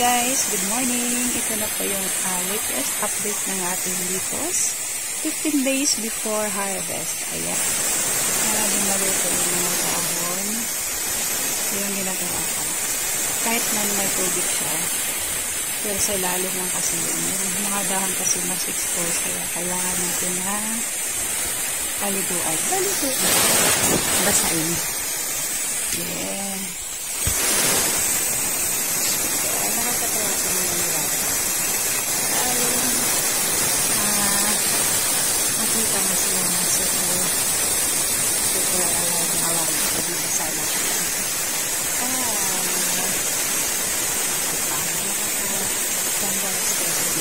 guys, good morning. Ito na po yung uh, latest update ng ating litos. 15 days before harvest. Ayan. Uh, Binaluto yung mga dahon. Yung ginagawa ko. Kahit man may tubig siya. Pero sa ilalim lang kasi yun. Yung mga dahon kasi mas exposed. Kaya kailangan natin na paliguan. Paliguan. Basain. Yes. yang masuk ke suku alam jadi bisa ada gambar seperti